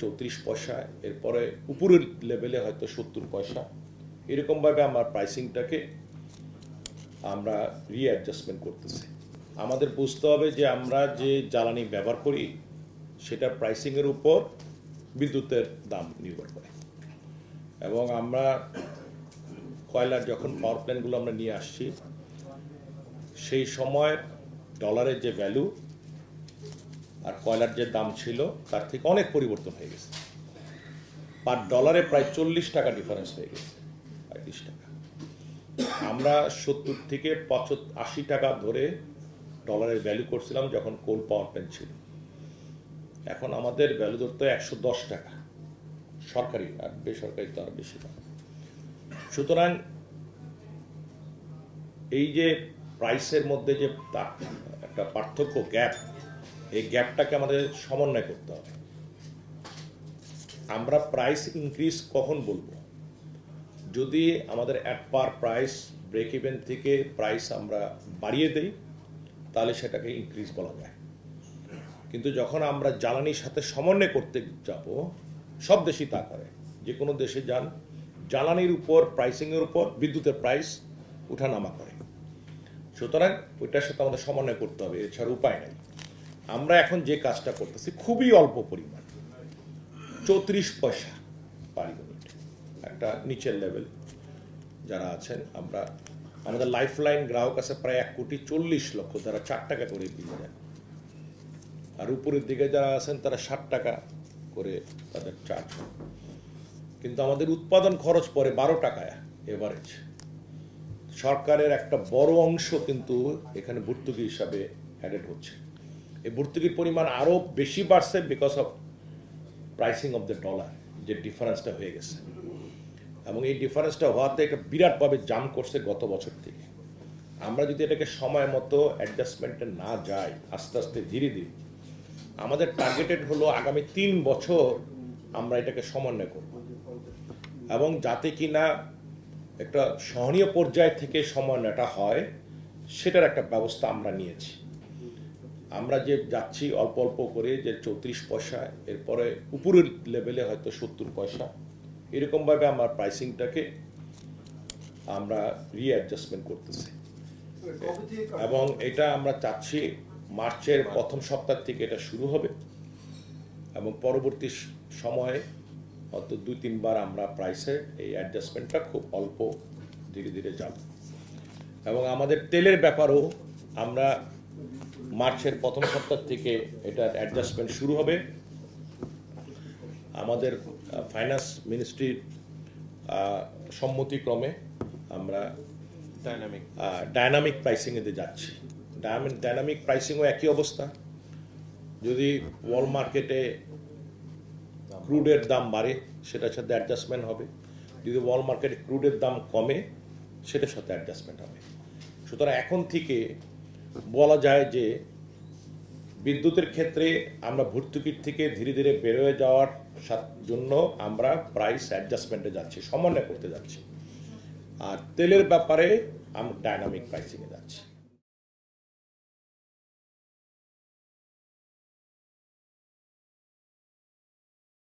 চৌত্রিশ পয়সা, এরপরে উপরের লেভেলে হয়তো সত্তর পয়সা। এরকমভাবে আমার প্রাইসিংটাকে আমরা রিঅ্যাডজাস্টমেন্ট করতেছি। আমাদের বুঝতে হবে যে আমরা যে জ্বালানি ব্যবহার করি, সেটা প্রাইসিংয়ের উপর বিদ্যুতের দাম নির্ভর করে। এবং আমরা কয়লার যখন পাওয়ার প্ল্যান্টগুলো আমরা নিয়ে আসছি, সেই সময় ডলারের যে ভ্যালু আর কয়লার যে দাম ছিল, তার থেকে অনেক পরিবর্তন হয়ে গেছে। পার ডলারে প্রায় চল্লিশ টাকা ডিফারেন্স হয়ে গেছে, পঁয়ত্রিশ টাকা। আমরা সত্তর থেকে পঁচাত্তর, আশি টাকা ধরে ডলারের ভ্যালু করছিলাম যখন কোল পাওয়ার প্ল্যান্ট ছিল। এখন আমাদের ভ্যালু ধরতে একশো দশ টাকা, সরকারি আর বেসরকারি তো আর বেশি সুতরাং এই যে প্রাইসের মধ্যে যে একটা পার্থক্য গ্যাপ এই গ্যাপটাকে আমাদের সমন্বয় করতে হবে। আমরা প্রাইস ইনক্রিজ কখন বলব? যদি আমাদের at per price break even থেকে প্রাইস আমরা বাড়িয়ে দেই, তাহলে সেটাকে ইনক্রিজ বলা যায়। কিন্তু যখন আমরা জ্বালানির সাথে সমন্বয় করতে যাব, সব দেশই তা করে। যে কোনো দেশে যান, জ্বালানির উপর প্রাইসিংয়ের উপর, বিদ্যুতের প্রাইস উঠানামা করে। সুতরাং ওইটার সাথে আমাদের সমন্বয় করতে হবে, এছাড়া উপায় নেই। আমরা এখন যে কাজটা করতেছি খুবই অল্প পরিমাণ। চৌত্রিশ পয়সা পার ইউনিট একটা নিচের লেভেল যারা আছেন, আমরা, আমাদের লাইফ লাইন গ্রাহক আছে প্রায় এক কোটি চল্লিশ লক্ষ তারা চার টাকা করে বিল দেন। আর উপরের দিকে যারা আছেন, তারা ষাট টাকা করে তাদের চার্জ কিন্তু আমাদের উৎপাদন খরচ পড়ে বারো টাকায় এভারেজ সরকারের একটা বড় অংশ কিন্তু এখানে ভর্তুকি হিসাবে অ্যাডেড হচ্ছে। এই ভর্তুকির পরিমাণ আরও বেশি বাড়ছে because of pricing of the dollar যে ডিফারেন্সটা হয়ে গেছে। এবং এই ডিফারেন্সটা হওয়াতে একটা বিরাটভাবে জাম করছে গত বছর থেকে। আমরা যদি এটাকে সময় মতো অ্যাডজাস্টমেন্টে না যাই, আস্তে আস্তে ধীরে ধীরে, আমাদের টার্গেটেড হলো আগামী তিন বছর আমরা এটাকে সমন্বয় করব। এবং যাতে কিনা একটা সহনীয় পর্যায় থেকে সমন্বয়টা হয়, সেটার একটা ব্যবস্থা আমরা নিয়েছি। আমরা যে যাচ্ছি অল্প অল্প করে যে চৌত্রিশ পয়সা, এরপরে উপরের লেভেলে হয়তো সত্তর পয়সা, এরকমভাবে আমার প্রাইসিংটাকে আমরা রিঅ্যাডজাস্টমেন্ট করতেছি। এবং এটা আমরা চাচ্ছি মার্চের প্রথম সপ্তাহ থেকে এটা শুরু হবে এবং পরবর্তী সময়ে হয়তো দুই, তিনবার আমরা প্রাইসে এই অ্যাডজাস্টমেন্টটা খুব অল্প ধীরে ধীরে যাব। এবং আমাদের তেলের ব্যাপারেও আমরা মার্চের প্রথম সপ্তাহ থেকে এটার অ্যাডজাস্টমেন্ট শুরু হবে। আমাদের ফাইন্যান্স মিনিস্ট্রির সম্মতিক্রমে আমরা ডাইনামিক ডায়নামিক প্রাইসিংয়েতে যাচ্ছি। ডায়নামিক প্রাইসিংও একই অবস্থা। যদি ওয়াল মার্কেটে ক্রুডের দাম বাড়ে সেটার সাথে অ্যাডজাস্টমেন্ট হবে। যদি ওয়াল মার্কেটে ক্রুডের দাম কমে সেটার সাথে অ্যাডজাস্টমেন্ট হবে। সুতরাং এখন থেকে বলা যায় যে বিদ্যুতের ক্ষেত্রে আমরা ভর্তুকির থেকে ধীরে ধীরে বেরোয় যাওয়ার জন্য আমরা প্রাইস অ্যাডজাস্টমেন্টে যাচ্ছি, সমন্বয় করতে যাচ্ছি। আর তেলের ব্যাপারে আমরা ডায়নামিক প্রাইসিংয়ে যাচ্ছি।